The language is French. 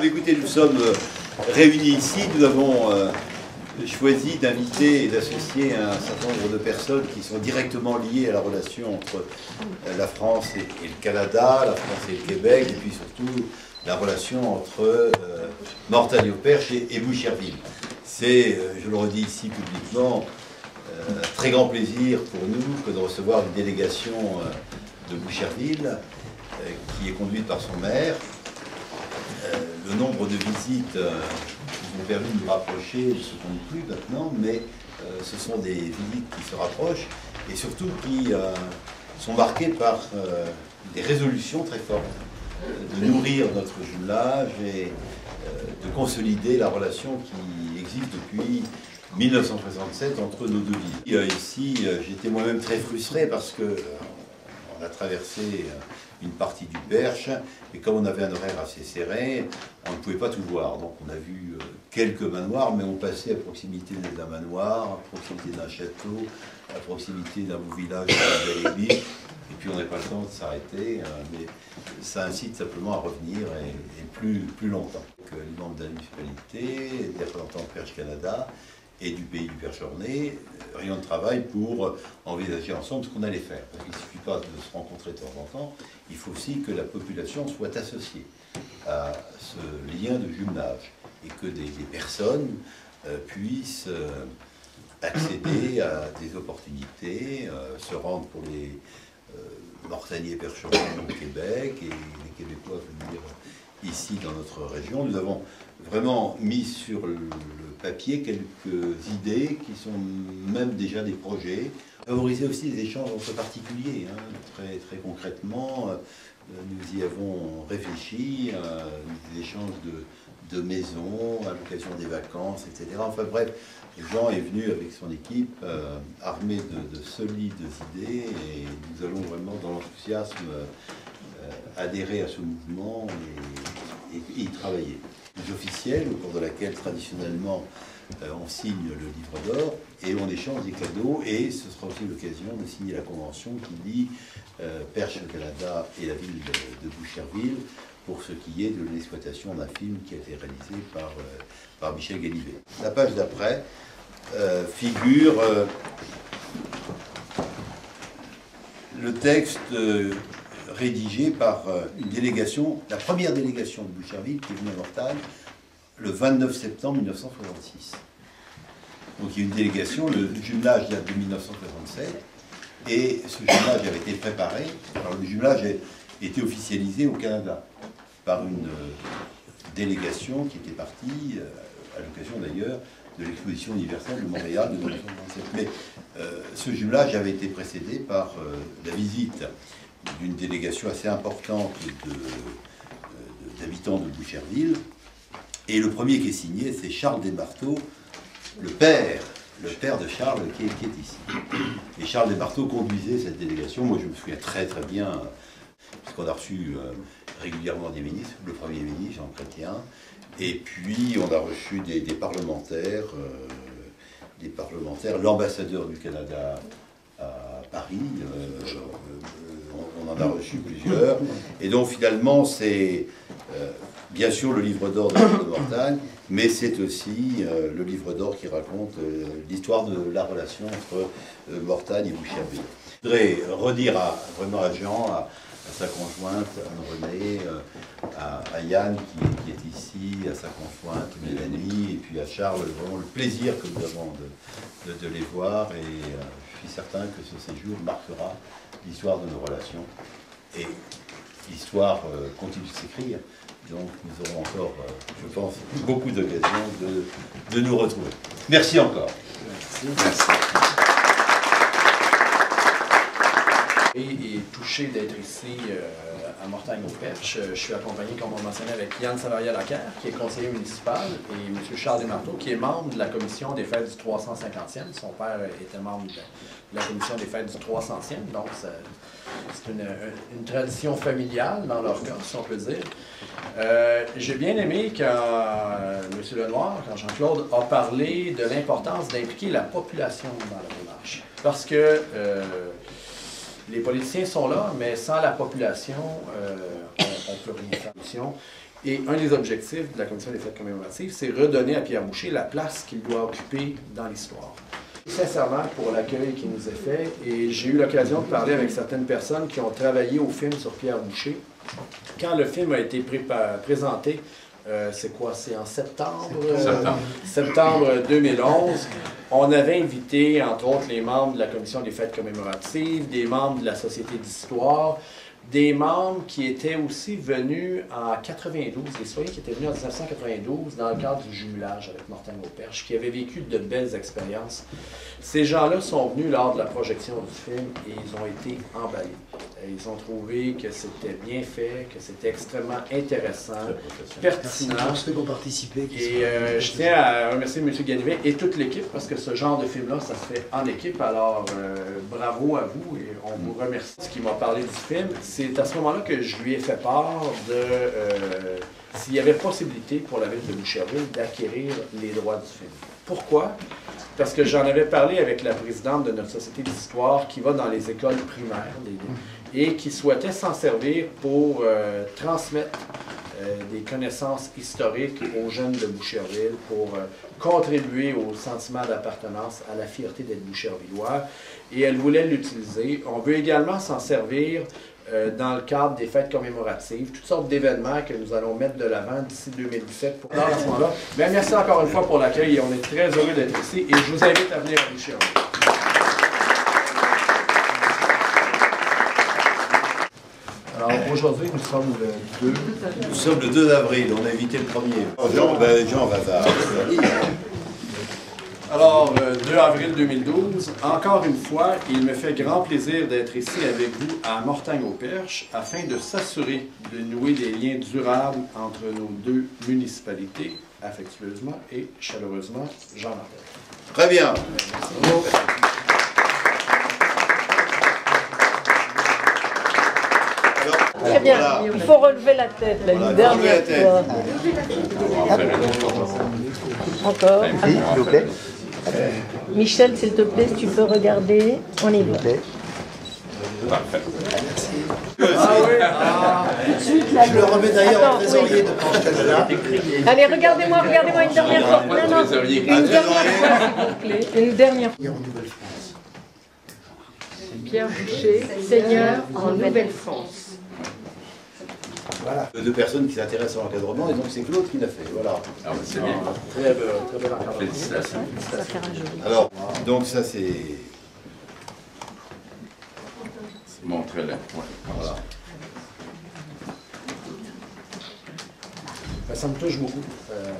Écoutez, nous sommes euh, réunis ici, nous avons euh, choisi d'inviter et d'associer un certain nombre de personnes qui sont directement liées à la relation entre euh, la France et, le Canada, la France et le Québec, et puis surtout la relation entre Mortagne-au-Perche et, Boucherville. C'est, je le redis ici publiquement, un très grand plaisir pour nous que de recevoir une délégation de Boucherville qui est conduite par son maire, le nombre de visites euh, qui nous ont permis de nous rapprocher ne se compte plus maintenant, mais euh, ce sont des visites qui se rapprochent et surtout qui sont marquées par des résolutions très fortes de nourrir notre jumelage et de consolider la relation qui existe depuis 1967 entre nos deux villes. Ici, j'étais moi-même très frustré parce que on a traversé une partie du Perche, et comme on avait un horaire assez serré, on ne pouvait pas tout voir. Donc on a vu euh, quelques manoirs, mais on passait à proximité d'un manoir, à proximité d'un château, à proximité d'un beau village et puis on n'a pas le temps de s'arrêter, euh, mais ça incite simplement à revenir et, plus, plus longtemps. Les membres de la municipalité, des représentants de Perche Canada, et du pays du Perche-Ornay, euh, de travail pour envisager ensemble ce qu'on allait faire. Parce qu'il ne suffit pas de se rencontrer de temps en temps, il faut aussi que la population soit associée à ce lien de jumelage et que des, personnes euh, puissent euh, accéder à des opportunités, se rendre pour les Mortaniers Percherons au Québec et les Québécois venir ici dans notre région. Nous avons vraiment mis sur le papier quelques idées qui sont même déjà des projets. Favoriser aussi les échanges entre particuliers, hein, très, très concrètement. Euh, nous y avons réfléchi, euh, des échanges de, de maisons à l'occasion des vacances, etc. Enfin bref, Jean est venu avec son équipe euh, armé de, solides idées et nous allons vraiment dans l'enthousiasme adhérer à ce mouvement y travailler officielle, au cours de laquelle traditionnellement euh, on signe le livre d'or et on échange des cadeaux. Et ce sera aussi l'occasion de signer la convention qui lie euh, Perche Canada et la ville de, Boucherville pour ce qui est de l'exploitation d'un film qui a été réalisé par, euh, par Michel Galivet. La page d'après figure le texte rédigé par euh, une délégation, la première délégation de Boucherville qui est venue à Mortagne le 29 septembre 1966. Donc il y a une délégation, le jumelage date de 1967, et ce jumelage avait été préparé. Alors le jumelage a été officialisé au Canada par une euh, délégation qui était partie, euh, à l'occasion d'ailleurs de l'exposition universelle de Montréal de 1967. Mais ce jumelage avait été précédé par la visite d'une délégation assez importante d'habitants de, Boucherville. Et le premier qui est signé, c'est Charles Desmarteaux, le père, de Charles qui est, ici. Et Charles Desmarteaux conduisait cette délégation. Moi, je me souviens très très bien, puisqu'on a reçu euh, régulièrement des ministres, le premier ministre, Jean Chrétien, et puis on a reçu des, parlementaires, euh, des parlementaires, l'ambassadeur du Canada à Paris, euh, on en a reçu plusieurs. Et donc finalement, c'est euh, bien sûr le livre d'or de, Mortagne, mais c'est aussi euh, le livre d'or qui raconte euh, l'histoire de la relation entre Mortagne et Boucherville. Je voudrais redire à, vraiment à Jean, à, sa conjointe, à René, à, Yann qui, est ici, à sa conjointe Mélanie, et puis à Charles, vraiment le plaisir que nous avons de, de les voir. Et je suis certain que ce séjour marquera l'histoire de nos relations. Et l'histoire euh, continue de s'écrire. Donc nous aurons encore, euh, je pense, beaucoup d'occasions de, de, nous retrouver. Merci encore. Merci. Et, touché d'être ici euh, à Mortagne-au-Perche. Je suis accompagné, comme on mentionnait, avec Yann Savaria-Lacaire, qui est conseiller municipal, et M. Charles Desmarteaux, qui est membre de la commission des fêtes du 350e. Son père était membre de la commission des fêtes du 300e, donc c'est une, tradition familiale dans leur cas, si on peut dire. Euh, j'ai bien aimé quand euh, M. Lenoir, quand Jean-Claude a parlé de l'importance d'impliquer la population dans la démarche. Parce que euh, les politiciens sont là, mais sans la population, on ne peut rien faire. Et un des objectifs de la Commission des fêtes commémoratives, c'est redonner à Pierre Boucher la place qu'il doit occuper dans l'histoire. Sincèrement pour l'accueil qui nous est fait, et j'ai eu l'occasion de parler avec certaines personnes qui ont travaillé au film sur Pierre Boucher. Quand le film a été présenté, euh, c'est quoi, c'est en septembre, septembre. septembre 2011, on avait invité, entre autres, les membres de la Commission des fêtes commémoratives, des membres de la Société d'histoire, des membres qui étaient aussi venus en 92, des citoyens qui étaient venus en 1992 dans le cadre du jumelage avec Martin Auperche, qui avaient vécu de belles expériences. Ces gens-là sont venus lors de la projection du film et ils ont été emballés. Ils ont trouvé que c'était bien fait, que c'était extrêmement intéressant, pertinent. Merci ceux qui ont participé. Et euh, je tiens à remercier M. Ganivet et toute l'équipe parce que ce genre de film-là, ça se fait en équipe. Alors, euh, bravo à vous et on vous remercie. Ce qui m'a parlé du film, c'est à ce moment-là que je lui ai fait part de euh, s'il y avait possibilité pour la ville de Boucherville d'acquérir les droits du film. Pourquoi? Parce que j'en avais parlé avec la présidente de notre société d'histoire qui va dans les écoles primaires et qui souhaitait s'en servir pour euh, transmettre euh, des connaissances historiques aux jeunes de Boucherville, pour contribuer au sentiment d'appartenance, à la fierté d'être bouchervillois. Et elle voulait l'utiliser. On veut également s'en servir dans le cadre des fêtes commémoratives, toutes sortes d'événements que nous allons mettre de l'avant d'ici 2017 pour dans ce moment-là. merci encore une fois pour l'accueil et on est très heureux d'être ici et je vous invite à venir à Boucherville. Alors aujourd'hui, nous sommes le 2. Nous sommes le 2 avril, on a évité le premier. Jean, ben, Jean Alors, le 2 avril 2012, encore une fois, il me fait grand plaisir d'être ici avec vous à Mortagne-au-Perche afin de s'assurer de nouer des liens durables entre nos deux municipalités, affectueusement et chaleureusement, Jean-Martin. Très bien. Très bien. Il faut relever la tête, la une dernière fois. Encore. s'il vous plaît. Michel, s'il te plaît, si tu peux regarder. On y va. Parfait. Ah oui ah. Je le remets d'ailleurs au trésorier de Panchel-là. Allez, regardez-moi, regardez-moi une dernière fois. Non, non, une dernière fois, s'il vous plaît. Une dernière fois. Pierre Boucher, Seigneur en Nouvelle-France. Voilà. Deux personnes qui s'intéressent à l'encadrement, et donc c'est Claude qui l'a fait. Voilà. Ah, c'est bien. Très belle, très belle Félicitations. Alors, donc ça c'est. Montrez-le. Ouais. Voilà. Ça me touche beaucoup. Euh,